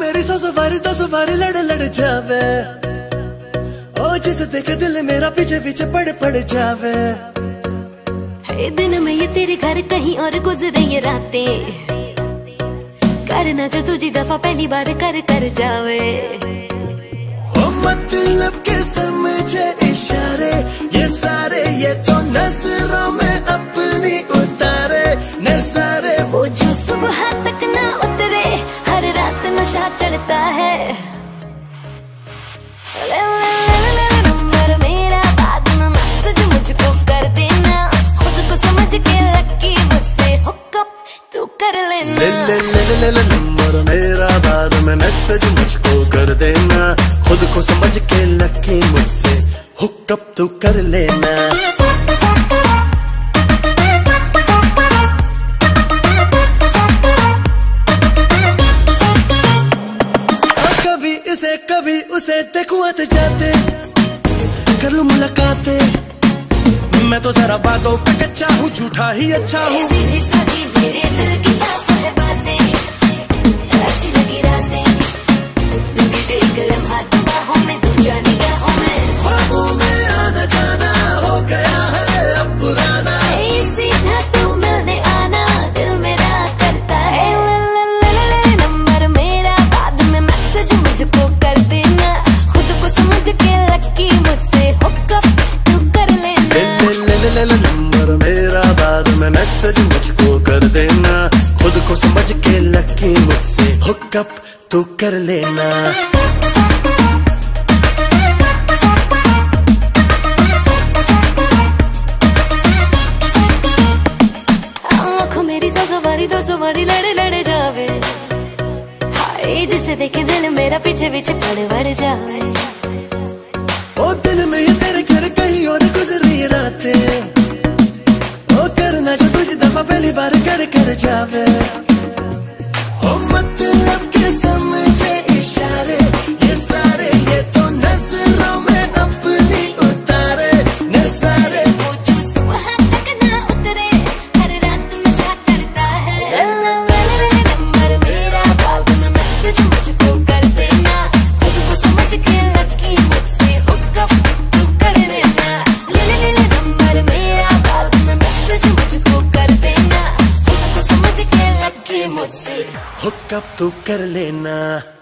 मेरी सौ सवारी दो सवारी लड़ लड़ जावे। ओ जिसे देखे दिल मेरा पीछे पीछे पड़ पड़ जावे। है दिन में ये तेरे घर कहीं और गुजरे ये रातें। करना जो तुझी दफ़ा पहली बार कर कर जावे। ओ मतलब के समझे इशारे ये सारे ये तो नज़रों में अपनी उतारे। नजारे वो जो सुबह तक ना उतरे हर रात नशा चढ़ता है। ले ले ले ले ले नंबर मेरा बाद में मैसेज मुझको कर देना। खुद को समझ के लकी मुझसे हुकअप तू कर लेना। कभी उसे देखूँ आते जाते। कर लूँ मुलाकातें। मैं तो जरा बातों पे कच्चा हूँ, झूठा ही अच्छा की है मैसेज मुझको कर देना। खुद को समझ के लकी मुझसे हुकअप तू कर लेना। मेरी सौ सवारी दो सवारी लड़े लड़े जावे। हाय जिसे देखे दिल मेरा पीछे पीछे पड़ बढ़ जावे। ओ दिल में ये तेरे घर कहीं और गुजरी रातें। दफ़ा पहली बार कर कर जावे। देना खुद को समझ के लकी मुझसे हुकअप तू कर लेना।